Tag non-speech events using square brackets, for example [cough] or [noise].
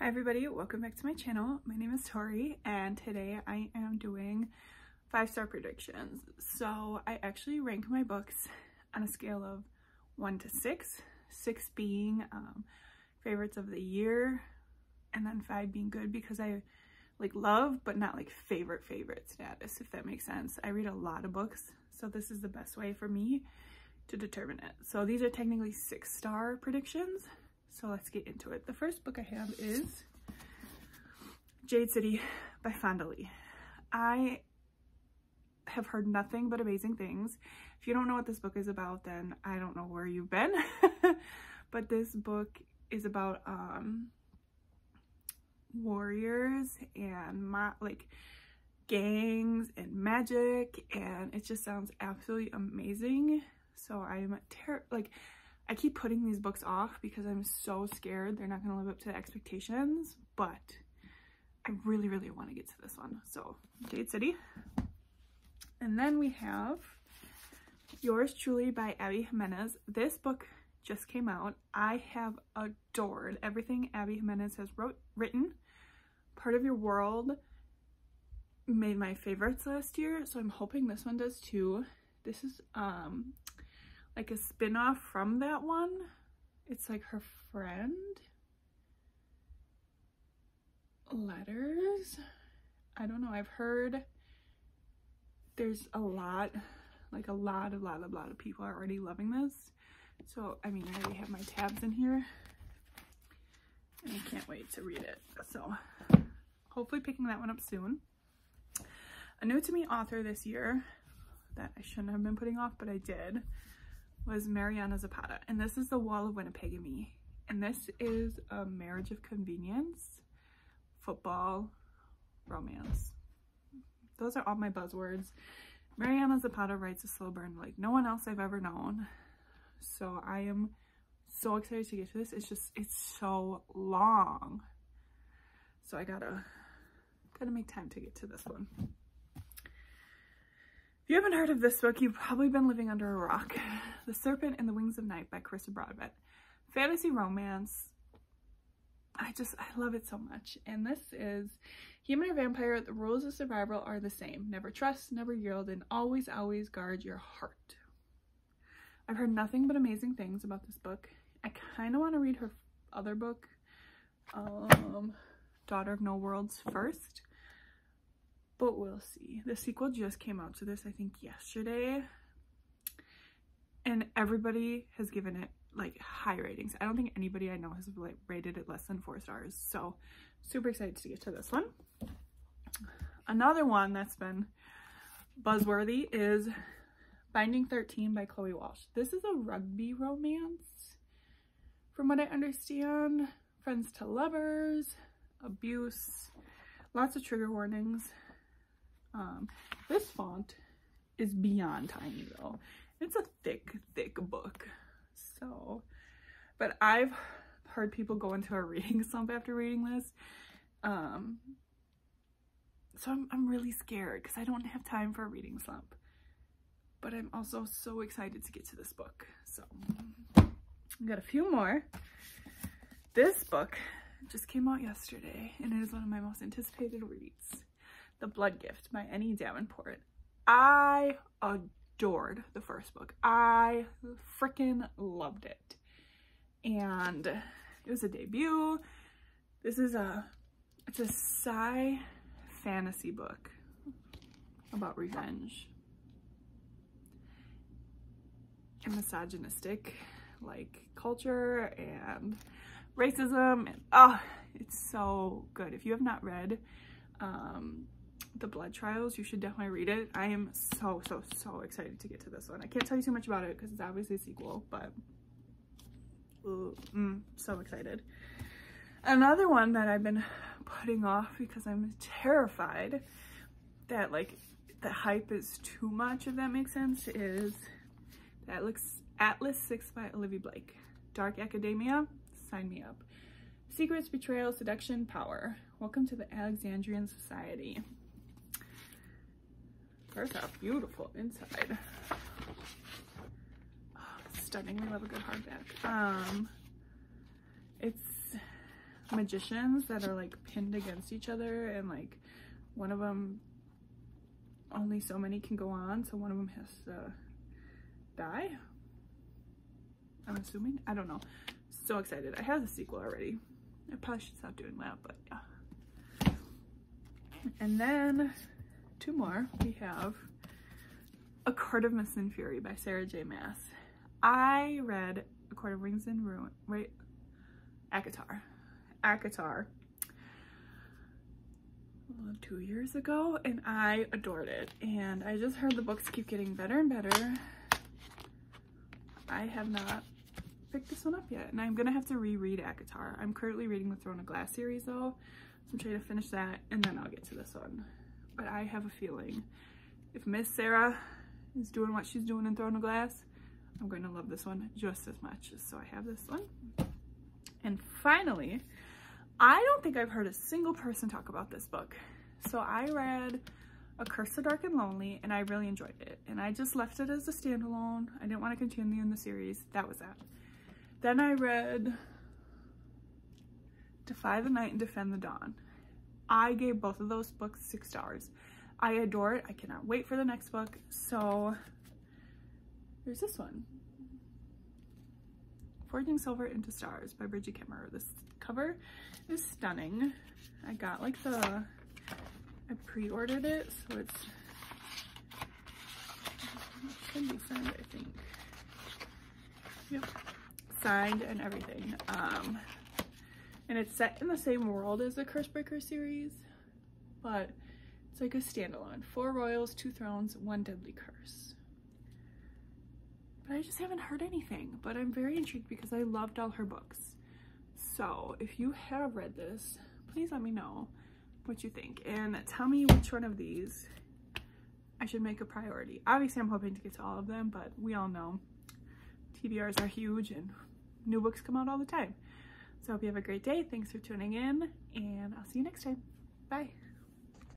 Hi everybody, welcome back to my channel. My name is Tori and today I am doing five star predictions. So I actually rank my books on a scale of one to six, six being um, favorites of the year and then five being good because I like love but not like favorite favorite status if that makes sense. I read a lot of books so this is the best way for me to determine it. So these are technically six star predictions so let's get into it. The first book I have is Jade City by Fonda Lee. I have heard nothing but amazing things. If you don't know what this book is about, then I don't know where you've been. [laughs] but this book is about um, warriors and like gangs and magic and it just sounds absolutely amazing. So I'm ter like I keep putting these books off because I'm so scared they're not going to live up to the expectations, but I really, really want to get to this one. So, Jade City. And then we have Yours Truly by Abby Jimenez. This book just came out. I have adored everything Abby Jimenez has wrote, written. Part of Your World made my favorites last year, so I'm hoping this one does too. This is um like a spin-off from that one. It's like her friend. Letters. I don't know. I've heard there's a lot, like a lot, a lot, a lot of people are already loving this. So, I mean, I already have my tabs in here. And I can't wait to read it. So, hopefully picking that one up soon. A new to me author this year that I shouldn't have been putting off, but I did was Mariana Zapata. And this is The Wall of Winnipeg and Me. And me. And this is a marriage of convenience, football, romance. Those are all my buzzwords. Mariana Zapata writes a slow burn like no one else I've ever known. So I am so excited to get to this. It's just, it's so long. So I gotta, gotta make time to get to this one. If you haven't heard of this book, you've probably been living under a rock. The Serpent and the Wings of Night by Carissa Broadbent. Fantasy romance. I just, I love it so much. And this is Human or Vampire, the rules of survival are the same. Never trust, never yield, and always, always guard your heart. I've heard nothing but amazing things about this book. I kind of want to read her other book, um, Daughter of No Worlds first but we'll see. The sequel just came out to this, I think, yesterday. And everybody has given it like high ratings. I don't think anybody I know has like rated it less than four stars. So super excited to get to this one. Another one that's been buzzworthy is Binding 13 by Chloe Walsh. This is a rugby romance from what I understand. Friends to lovers, abuse, lots of trigger warnings. Um, this font is beyond tiny though. It's a thick, thick book. So, but I've heard people go into a reading [laughs] slump after reading this. Um, so I'm, I'm really scared because I don't have time for a reading slump. But I'm also so excited to get to this book. So, I got a few more. This book just came out yesterday and it is one of my most anticipated reads. The Blood Gift by N.E. Davenport. I adored the first book. I freaking loved it. And it was a debut. This is a, it's a sci fantasy book about revenge and misogynistic like culture and racism and oh it's so good if you have not read um the blood trials you should definitely read it. I am so so so excited to get to this one. I can't tell you too much about it because it's obviously a sequel but ooh, mm, so excited. Another one that i've been putting off because i'm terrified that like the hype is too much if that makes sense is that looks atlas 6 by olivia blake. Dark academia sign me up. Secrets betrayal seduction power. Welcome to the alexandrian society First off, beautiful inside. Oh, stunning. We love a good hardback. Um, it's magicians that are like pinned against each other and like one of them only so many can go on so one of them has to die i'm assuming i don't know so excited i have the sequel already i probably should stop doing that but yeah and then two more we have a court of mist and fury by sarah j maas i read a court of rings and ruin wait ACOTAR ACOTAR two years ago and I adored it and I just heard the books keep getting better and better. I have not picked this one up yet and I'm gonna have to reread ACOTAR. I'm currently reading the Throne of Glass series though so I'm trying to finish that and then I'll get to this one. But I have a feeling if Miss Sarah is doing what she's doing and Throne of Glass I'm going to love this one just as much. So I have this one. And finally, I don't think I've heard a single person talk about this book. So I read A Curse of Dark and Lonely and I really enjoyed it. And I just left it as a standalone. I didn't want to continue in the series. That was that. Then I read Defy the Night and Defend the Dawn. I gave both of those books six stars. I adore it. I cannot wait for the next book. So there's this one. Forging Silver into Stars by Brigid Kemmerer. This cover is stunning. I got like the, I pre-ordered it, so it's, it be signed, I think. Yep, signed and everything. Um, and it's set in the same world as the Cursebreaker series, but it's like a standalone. Four royals, two thrones, one deadly curse but I just haven't heard anything. But I'm very intrigued because I loved all her books. So if you have read this, please let me know what you think and tell me which one of these I should make a priority. Obviously, I'm hoping to get to all of them, but we all know TBRs are huge and new books come out all the time. So I hope you have a great day. Thanks for tuning in and I'll see you next time. Bye.